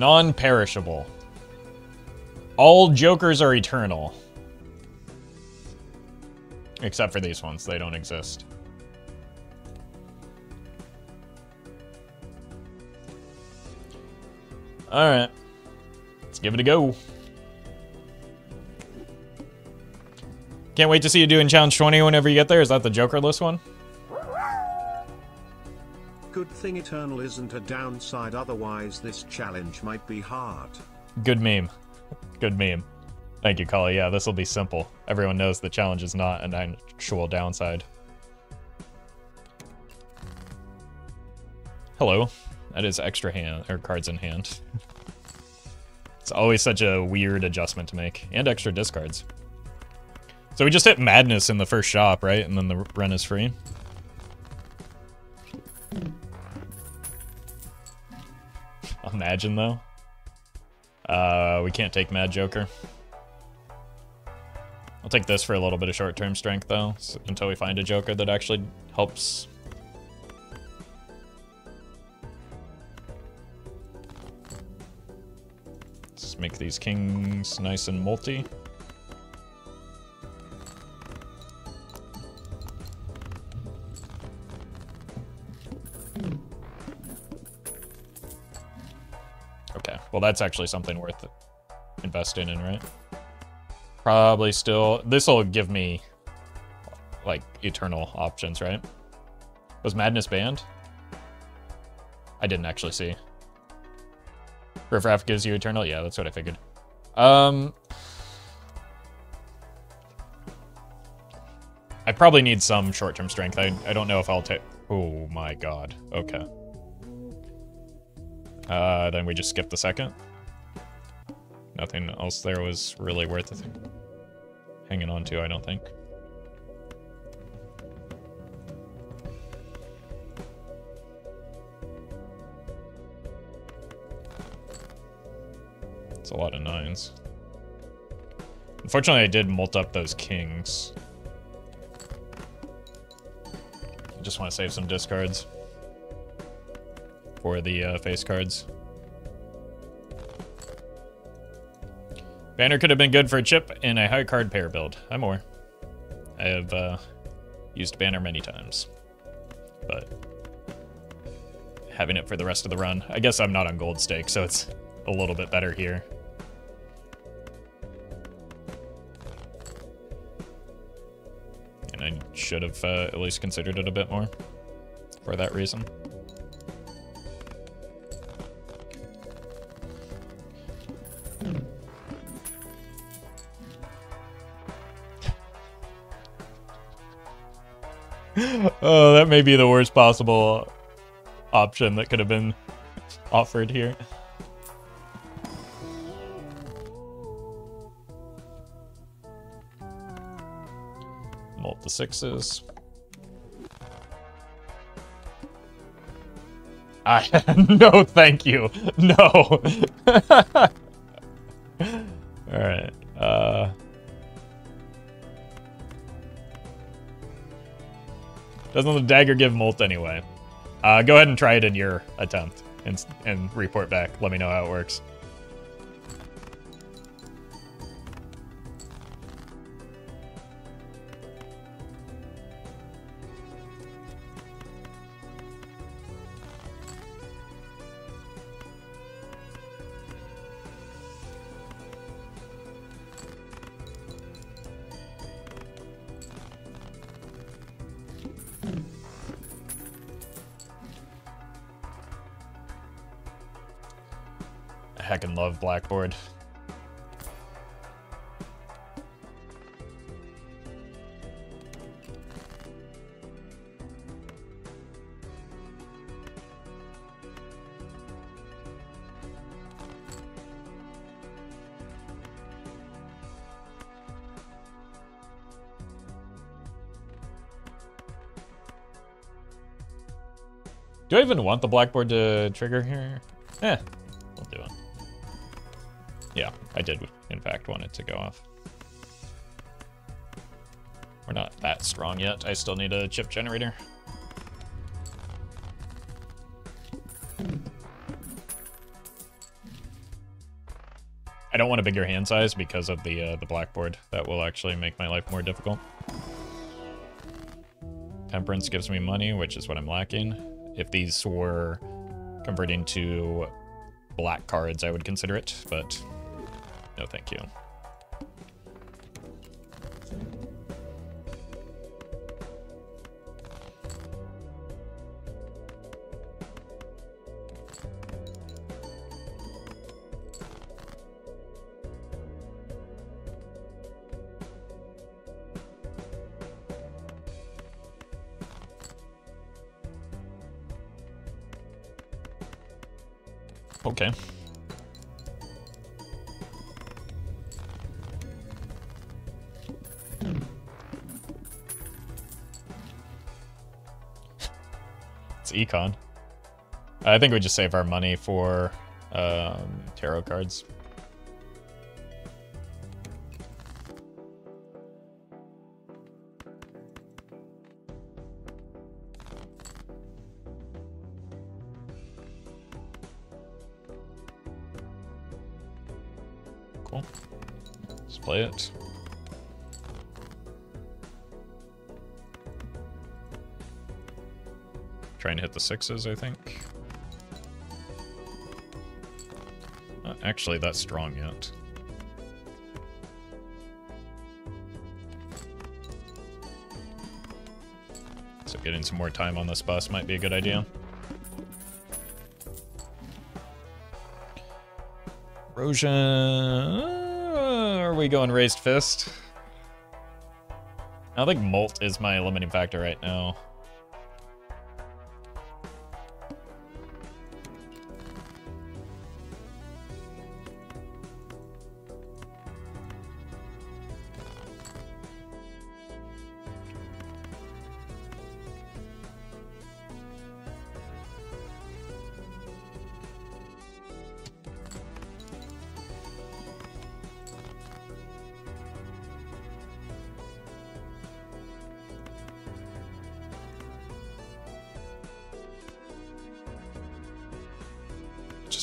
Non-perishable. All jokers are eternal. Except for these ones, they don't exist. Alright. Let's give it a go. Can't wait to see you doing challenge 20 whenever you get there. Is that the Jokerless one? Good thing Eternal isn't a downside, otherwise, this challenge might be hard. Good meme. Good meme. Thank you, Kali. Yeah, this will be simple. Everyone knows the challenge is not an actual downside. Hello. That is extra hand or cards in hand. it's always such a weird adjustment to make. And extra discards. So we just hit madness in the first shop, right? And then the run is free. Imagine though. Uh, we can't take Mad Joker. I'll take this for a little bit of short-term strength though, until we find a Joker that actually helps. Let's make these kings nice and multi. Well that's actually something worth investing in, right? Probably still, this'll give me, like, eternal options, right? Was Madness banned? I didn't actually see. Riffraff gives you eternal? Yeah, that's what I figured. Um... I probably need some short-term strength. I, I don't know if I'll take... Oh my god. Okay. Uh, then we just skip the second. Nothing else there was really worth hanging on to, I don't think. It's a lot of nines. Unfortunately, I did mult up those kings. I just want to save some discards for the uh, face cards. Banner could have been good for a chip in a high card pair build. I'm more. I have uh, used Banner many times, but having it for the rest of the run. I guess I'm not on gold stake, so it's a little bit better here. And I should have uh, at least considered it a bit more for that reason. Oh, that may be the worst possible option that could have been offered here. Mult the sixes. I no, thank you. No. Doesn't the dagger give mult anyway? Uh, go ahead and try it in your attempt and, and report back. Let me know how it works. Do I even want the blackboard to trigger here? Eh, we'll do it. Yeah, I did, in fact, want it to go off. We're not that strong yet. I still need a chip generator. I don't want a bigger hand size because of the uh, the blackboard. That will actually make my life more difficult. Temperance gives me money, which is what I'm lacking. If these were converting to black cards, I would consider it, but no thank you. It's econ. I think we just save our money for um, tarot cards. Cool. Let's play it. Trying to hit the sixes, I think. Not actually that strong yet. So getting some more time on this bus might be a good idea. Erosion. Are we going raised fist? I think Mult is my limiting factor right now.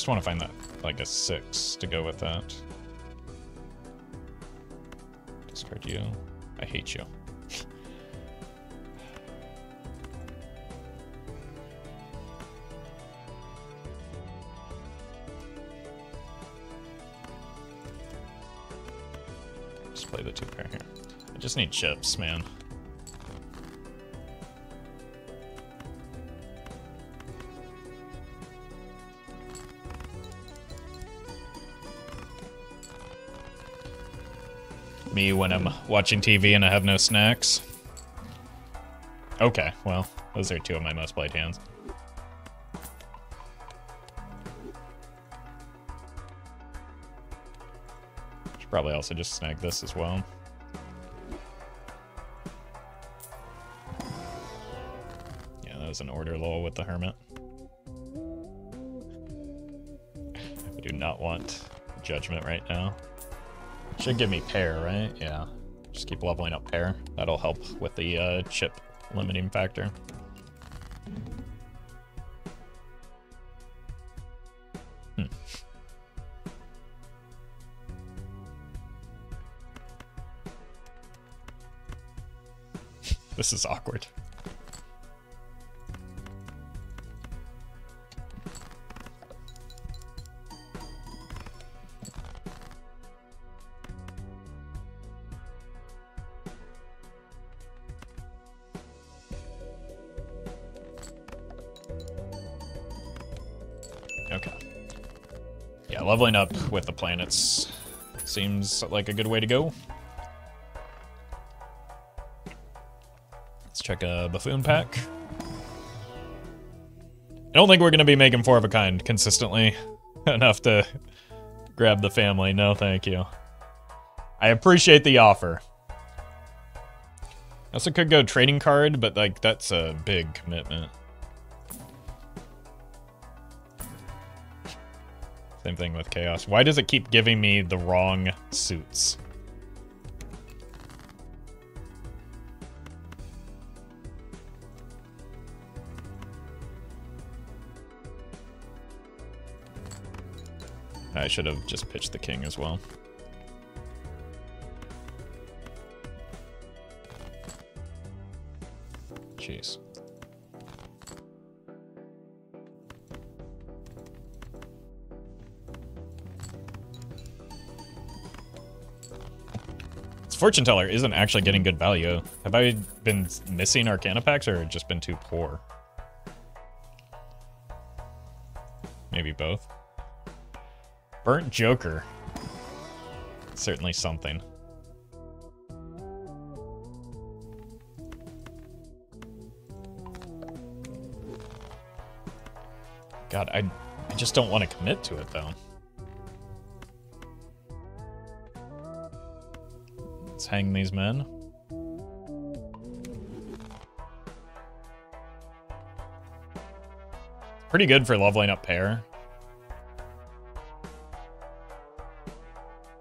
Just want to find that, like a six to go with that. Discard you. I hate you. Just play the two pair here. I just need chips, man. Me when I'm watching TV and I have no snacks. Okay, well, those are two of my most played hands. Should probably also just snag this as well. Yeah, that was an order lull with the Hermit. I do not want Judgment right now. Should give me pair, right? Yeah. Just keep leveling up pair. That'll help with the uh, chip limiting factor. Hmm. this is awkward. Leveling up with the planets seems like a good way to go. Let's check a buffoon pack. I don't think we're going to be making four of a kind consistently enough to grab the family. No, thank you. I appreciate the offer. Also could go trading card, but like that's a big commitment. Same thing with Chaos. Why does it keep giving me the wrong suits? I should have just pitched the king as well. Jeez. Fortune teller isn't actually getting good value. Have I been missing Arcana packs or just been too poor? Maybe both. Burnt Joker. Certainly something. God, I, I just don't want to commit to it, though. Hang these men. Pretty good for leveling up pair.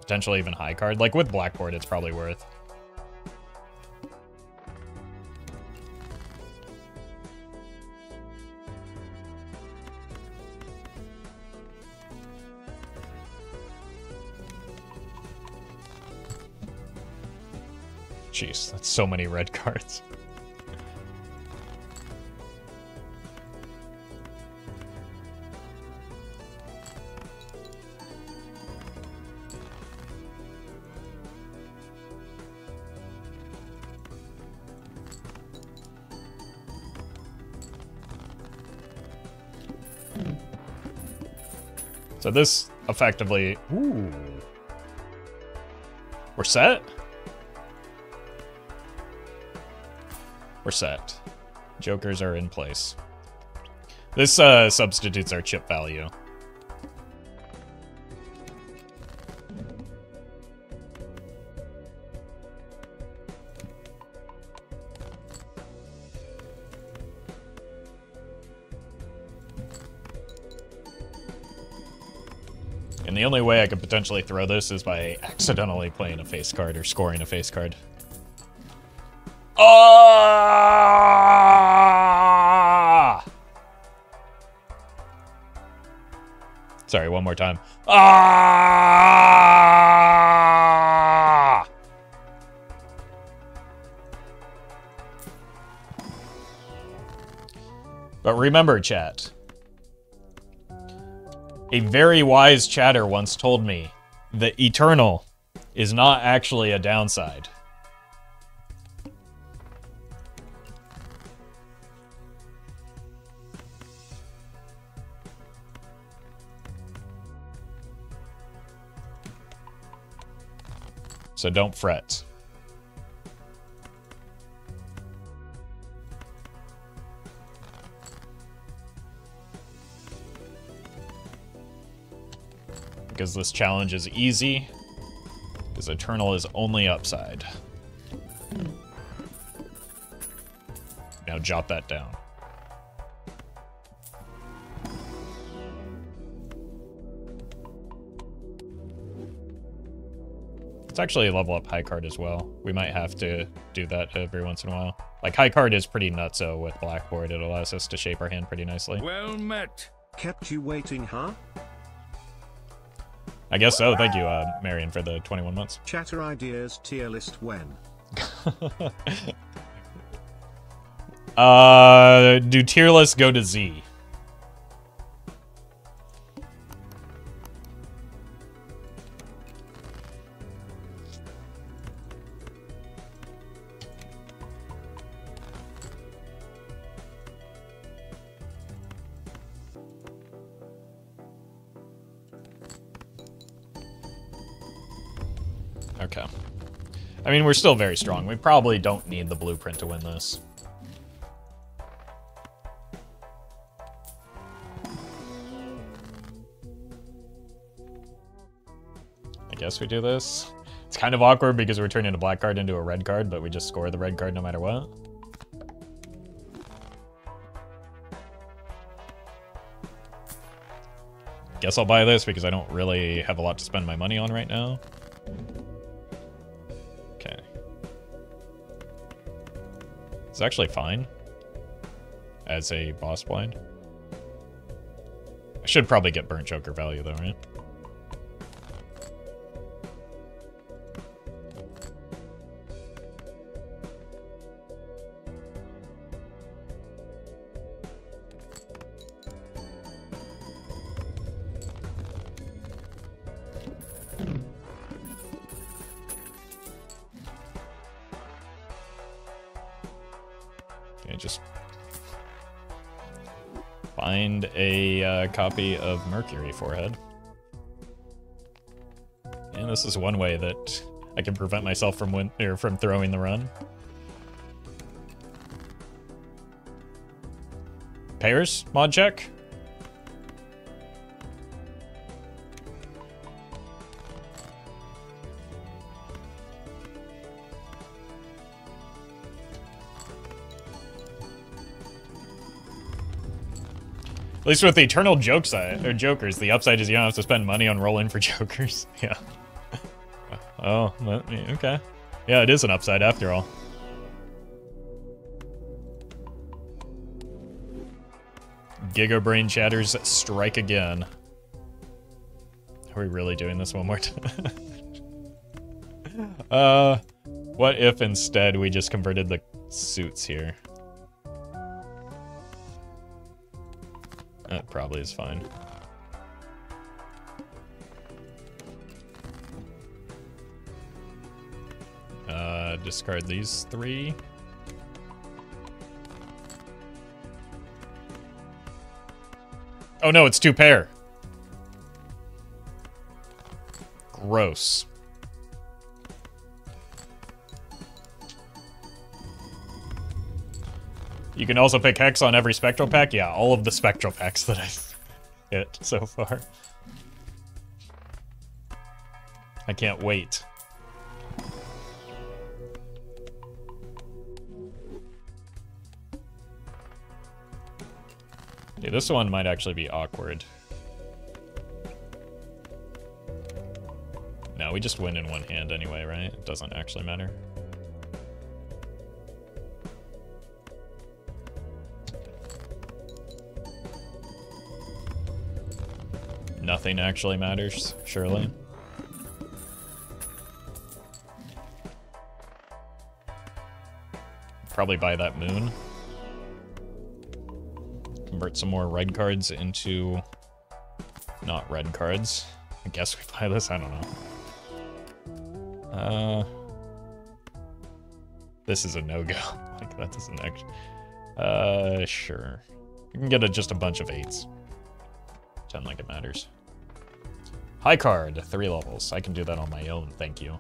Potentially even high card. Like with Blackboard, it's probably worth. So many red cards. So this effectively... Ooh. We're set? We're set. Jokers are in place. This uh, substitutes our chip value. And the only way I could potentially throw this is by accidentally playing a face card or scoring a face card. Ah! Sorry, one more time. Ah! But remember, chat. A very wise chatter once told me that Eternal is not actually a downside. So don't fret. Because this challenge is easy. Because Eternal is only upside. Now jot that down. It's actually a level up high card as well. We might have to do that every once in a while. Like high card is pretty nutso with blackboard. It allows us to shape our hand pretty nicely. Well met. Kept you waiting, huh? I guess so. Thank you, uh, Marion, for the 21 months. Chatter ideas tier list when? uh, do tier lists go to Z? Mean, we're still very strong. We probably don't need the blueprint to win this. I guess we do this. It's kind of awkward because we're turning a black card into a red card, but we just score the red card no matter what. Guess I'll buy this because I don't really have a lot to spend my money on right now. It's actually fine. As a boss blind. I should probably get Burnt Joker value though, right? Find a uh, copy of Mercury Forehead. And this is one way that I can prevent myself from win or from throwing the run. Pairs, mod check. Least with the eternal jokes or jokers, the upside is you don't have to spend money on rolling for jokers. Yeah. oh, okay. Yeah, it is an upside after all. Giga Brain Chatters strike again. Are we really doing this one more time? uh, what if instead we just converted the suits here? That probably is fine. Uh, discard these three. Oh no, it's two pair. Gross. You can also pick Hex on every Spectral pack? Yeah, all of the Spectral packs that I've hit so far. I can't wait. Yeah, this one might actually be awkward. No, we just win in one hand anyway, right? It doesn't actually matter. Nothing actually matters, surely. Probably buy that moon convert some more red cards into not red cards. I guess we buy this, I don't know. Uh, this is a no-go. like, that doesn't actually... Uh, sure. You can get a, just a bunch of eights. Pretend like it matters. High card, three levels. I can do that on my own, thank you.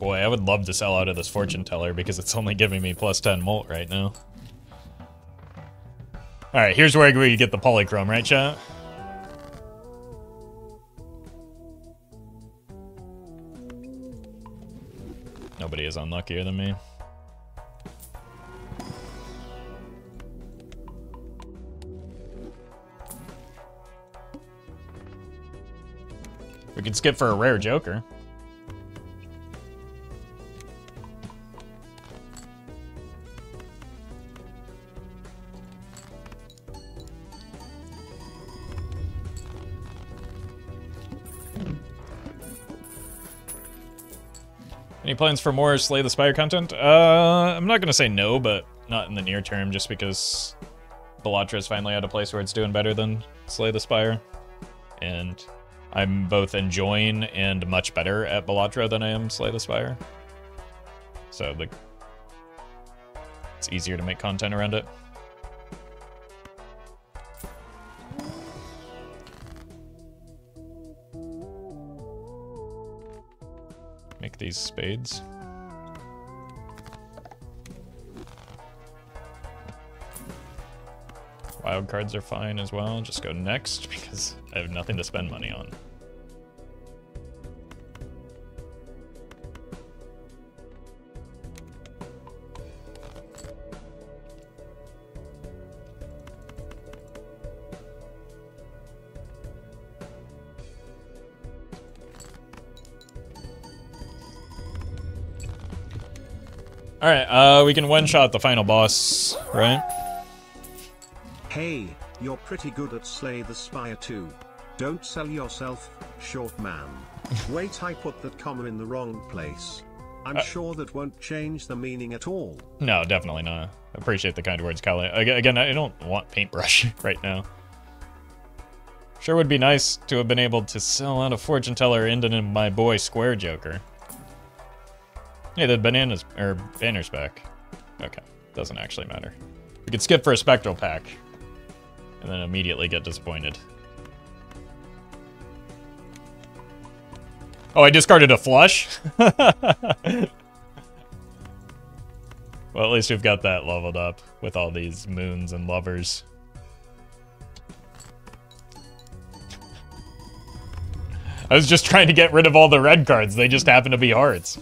Boy, I would love to sell out of this fortune teller because it's only giving me plus 10 mult right now. Alright, here's where we get the polychrome, right, chat? Is unluckier than me. We can skip for a rare joker. Any plans for more Slay the Spire content? Uh, I'm not gonna say no, but not in the near term, just because Balatro is finally at a place where it's doing better than Slay the Spire. And I'm both enjoying and much better at Balatro than I am Slay the Spire. So like, it's easier to make content around it. Spades. Wild cards are fine as well. Just go next because I have nothing to spend money on. Alright, uh, we can one-shot the final boss, right? Hey, you're pretty good at Slay the Spire too. Don't sell yourself, short man. Wait, I put that comma in the wrong place. I'm Uh, sure that won't change the meaning at all. No, definitely not. Appreciate the kind words, Kali. Again, I don't want paintbrush right now. Sure would be nice to have been able to sell out a fortune teller into my boy Square Joker. Hey, the bananas or banner's back. Okay, doesn't actually matter. We could skip for a spectral pack, and then immediately get disappointed. Oh, I discarded a flush. well, at least we've got that leveled up with all these moons and lovers. I was just trying to get rid of all the red cards. They just happen to be hearts.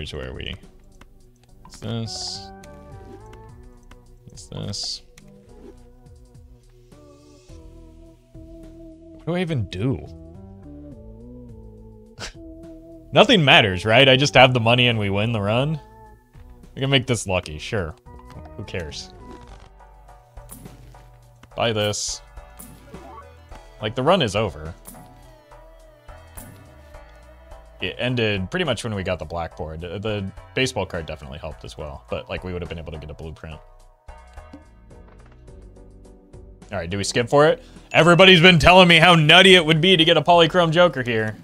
Here's where we... What's this? What's this? What do I even do? Nothing matters, right? I just have the money and we win the run. We can make this lucky, sure. Who cares? Buy this. Like, the run is over. It ended pretty much when we got the blackboard. The, the baseball card definitely helped as well, but, like, we would have been able to get a blueprint. Alright, do we skip for it? Everybody's been telling me how nutty it would be to get a polychrome joker here.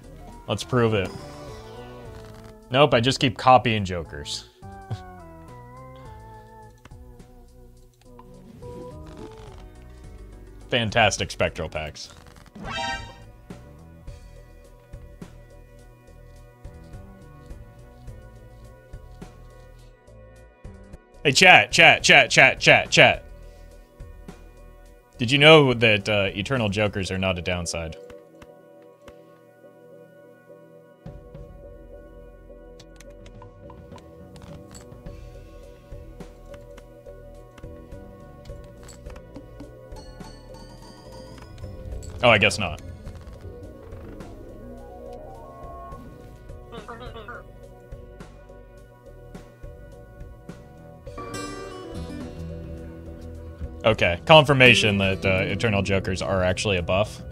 Let's prove it. Nope, I just keep copying jokers. Fantastic spectral packs. Hey, chat, chat, chat, chat, chat, chat. Did you know that uh, Eternal Jokers are not a downside? Oh, I guess not. Okay, confirmation that uh, Eternal Jokers are actually a buff.